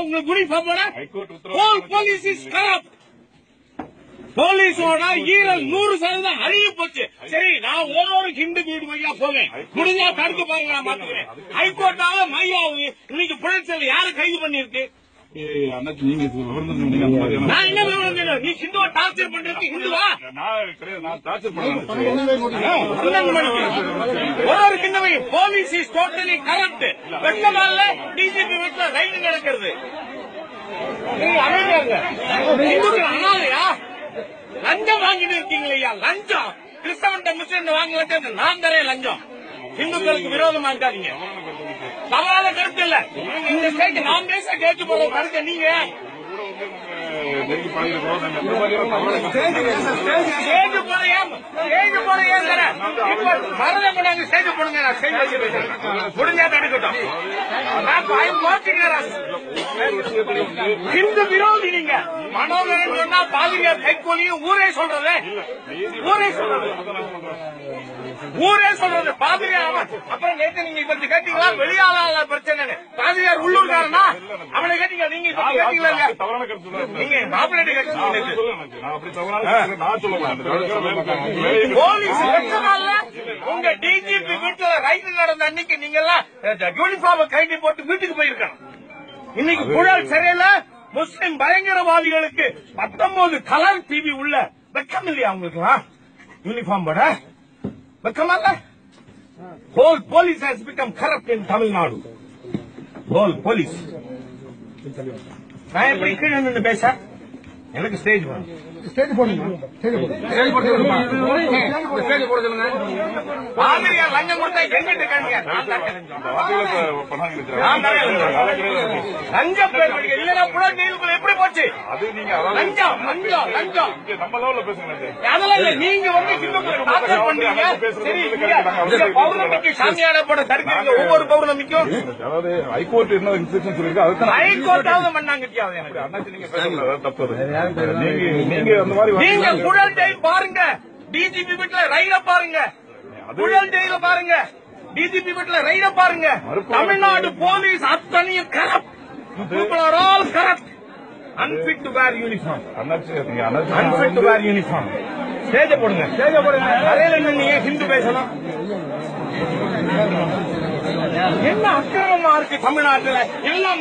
உங்களுக்கு யூனிஃபார்மோட high court whole police is corrupt போலீஸோட ஈரல் நூறு சதவீதம் அழிய போச்சு. சரி நான் ஒரு ஹிந்து வீடு வழியா போவேன். முடிஞ்சா தடுக்க பாருங்க நான் மாத்துக்கிறேன் ஹைகோர்ட்டாவது மையாவது இன்னைக்கு புழல் யாரு கைது பண்ணிருக்கு அண்ணாச்சி நீங்க விவரம் தெரிஞ்சவங்க, நீங்க அந்த மாதிரியான- நான் என்ன விவரம் தெரியும்? நீ ஹிந்துவை டார்ச்சர் பண்றதுக்கு ஹிந்துவா நான் கிடையாது, நான் torture பண்ணல. ஒரு கிண்ணவை போலீஸ் இஸ் டோட்டலி கரப்ட் வெட்டமால டிஜிபி வீட்டுல ரைடு நடக்கிறது அனாதையா? லஞ்சம் வாங்கிட்டு இருக்கீங்களே லஞ்சம். கிறிஸ்தவன் முஸ்லிம் வாங்கல நான் தரேன் லஞ்சம். இந்துக்களுக்கு விரோதமா இருக்காதீங்க. சவால கருத்து இல்ல. இந்த ஸ்டேட் நான் பேச கேட்டு போற கருத்து நீங்க நம்ம இந்த மாதிரியான ஸ்டேஜ் இப்ப மரணம் ஸ்டேஜ் போடுங்க நான் ஸ்டேஜ் முடிஞ்சா தடுக்கட்டும் ஹிந்து விரோதி நீங்க. மனோகரன் சொன்னா பாதிரியார் கைகூலியும் ஊரே சொல்றது. ஊரே சொல்றது. ஊரே சொல்றது. பாதிரியார் அப்புறம் நேத்து நீங்க கொஞ்சம் கேட்டீங்களா? வெளியாள பிரச்சனை பாதிரியார் உள்ளூர்காரனா? அவனை கேட்டீங்க நீங்க? தவறான கருத்து நீங்க மாப்பிள்ளை போலீஸ் உங்க டிஜிபி வீட்டுல ரைடு நடந்த அன்னைக்கு நீங்க எல்லாம் யூனிஃபார்ம் கைட்டி போட்டு வீட்டுக்கு போயிருக்கணும். இன்னைக்கு புழல் சிறையில முஸ்லிம் பயங்கரவாதிகளுக்கு பத்தொன்பது கலர் டிவி உள்ள வெக்கம் இல்லையா உங்களுக்கு யூனிஃபார்ம் போட? வெக்கமா இல்ல? Whole police has become corrupt in Tamil Nadu whole police நான் எப்படி கீழே நின்று பேச எனக்கு ஸ்டேஜ் ஸ்டேஜ் போடுங்க லஞ்சம் கொடுத்தா எங்கிட்டு இருக்காங்க. லஞ்சம். இல்லைன்னா எப்படி போச்சு? அது நீங்க லஞ்சம் லஞ்சம் லஞ்சம். நம்ம லெவல்ல பேசுங்க அதெல்லாம் இல்ல. நீங்க வந்து ஹிந்துக்களை டார்ச்சர் பண்றீங்க. சரி இங்க இங்க பௌர்ணமிக்கு சாமியாட போட தடுக்கிறீங்க ஒவ்வொரு பௌர்ணமிக்கும். அதாவது ஹைகோர்ட் என்ன இன்ஸ்ட்ரக்ஷன் சொல்லிருக்கு அதுதான் ஹைகோர்ட்டாவது பண்ணாங்க எனக்கு. அண்ணாச்சி நீங்க பேசுறது அதாவது தப்பு. அது. நீங்க நீங்க நீங்க புழல் ஜெயில் பாருங்க. டிஜிபி வீட்டுல ரைட பாருங்க. புழல் ஜெயில பாருங்க. டிஜிபி வீட்டுல ரைட பாருங்க. தமிழ்நாடு போலீஸ் அத்தனையும் corrupt people are all corrupt unfit to wear uniform நீங்க அன்பிட் டு வேர் யூனிஃபார்ம் ஸ்டேஜ போடுங்க. ஸ்டேஜ போடுங்க. அறையில ஏன் ஹிந்து பேசலாம் என்ன அக்கிரமமா இருக்கு தமிழ்நாட்டுல? எல்லாம்